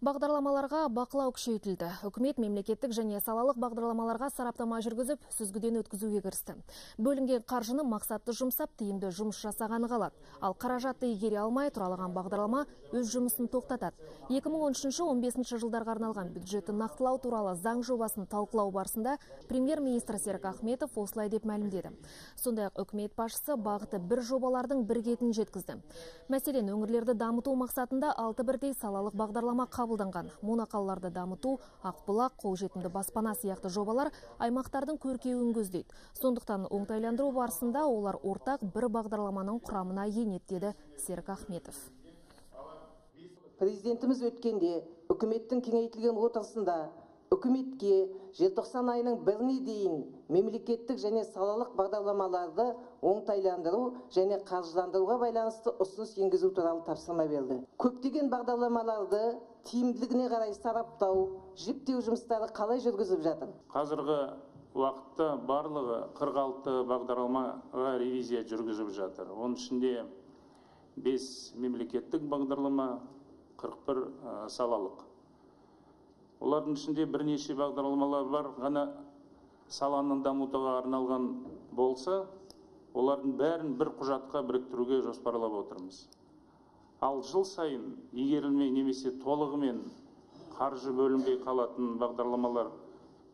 Бағдарламаларға бақылау күшейтілді. Үкімет мемлекеттік және салалық бағдарламаларға сараптама жүргізіп, сүзгіден өткізуге кірісті. Бөлінген қаржыны мақсатты жұмсап, тиімді жұмыс жасағаны қалады. Ал қаражатты игере алмай тұралаған бағдарлама өз жұмысын тоқтатады. 2013-15 жылдарға арналған бюджетті нақтылау туралы заң жобасын талқылау барысында премьер-министр Серік Ахметов осылай деп мәлімдеді. Сондай-ақ үкімет басшысы бағыты бір жобалардың бір кетін жеткізді. Мәселен, өңірлерді дамыту мақсатында алты бірдей салалық бағдарлама қабылданған. Моноқалаларды дамыту ақбұлақ қолжетімді баспана сияқты жобалар аймақтардың көркеуін көздейді. Сондықтан оңтайландыру барысында олар ортақ бір бағдарламаның құрамына енеді деді серік ахметов. Президентіміз өткенде үкіметтің кеңейтілген отырысында үкіметке желтоқсан айының біріне дейін мемлекеттік және салалық бағдарламаларды оңтайландыру және қаржыландыруға байланысты ұсыныс енгізу туралы тапсырма берді көптеген бағдарламаларды тиімділігіне қарай сараптау жіктеу жұмыстары қалай жүргізіліп жатыр? Қазіргі уақытта барлығы 46 бағдарламаға ревизия жүргізіп жатыр. Оның ішінде 5 мемлекеттік бағдарлама 41 салалық. Олардың ішінде бірнеше бағдарламалар бар. Ғана саланы дамытуға арналған болса олардың бәрін бір құжатқа біріктіруге жоспарлап отырмыз. Ал жыл сайын игерілмей немесе толығымен қаржы бөлінбей қалатын бағдарламалар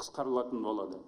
қысқарылатын болады.